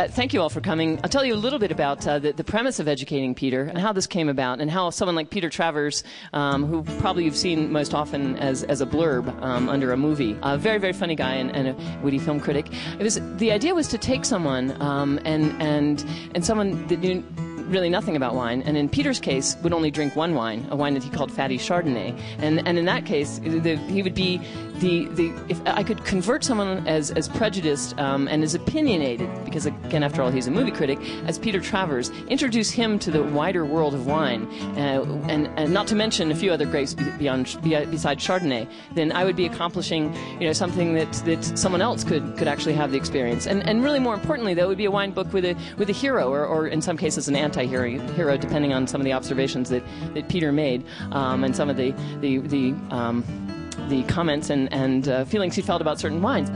uh, thank you all for coming. I'll tell you a little bit about uh, the, the, premise of educating Peter and how this came about, and how someone like Peter Travers, um, who probably you've seen most often as, as a blurb um, under a movie, a very very funny guy and, and, a witty film critic. It was the idea was to take someone um, and and and someone that knew really nothing about wine, and in Peter's case, would only drink one wine, a wine that he called fatty Chardonnay. And, and in that case, the, he would be the, the if I could convert someone as, as prejudiced um, and as opinionated, because again, after all, he's a movie critic, as Peter Travers, introduce him to the wider world of wine, uh, and, and not to mention a few other grapes beyond besides Chardonnay, then I would be accomplishing you know something that, that someone else could, could actually have the experience. And, and really more importantly, it would be a wine book with a with a hero, or, or in some cases an anti-hero, hero, depending on some of the observations that, that Peter made, um, and some of the the the um, the comments and, and uh, feelings he felt about certain wines.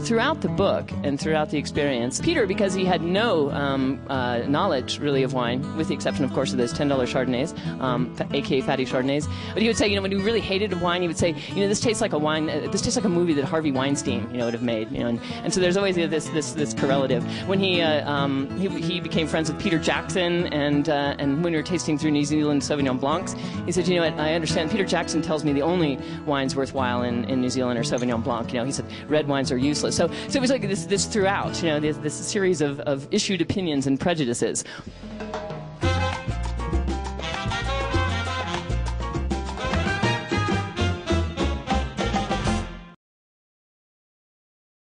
Throughout the book and throughout the experience, Peter, because he had no um, uh, knowledge really of wine, with the exception, of course, of those $10 Chardonnays, um, aka fatty Chardonnays, but he would say, you know, when he really hated wine, he would say, you know, this tastes like a wine, uh, this tastes like a movie that Harvey Weinstein, you know, would have made, you know, and, and so there's always this this this correlative. When he, uh, um, he he became friends with Peter Jackson, and uh, and when we were tasting through New Zealand Sauvignon Blancs, he said, you know what, I understand. Peter Jackson tells me the only wines worthwhile in, in New Zealand are Sauvignon Blanc. You know, he said red wines are useless. So so it was like this this throughout, you know, this, this series of, of issued opinions and prejudices.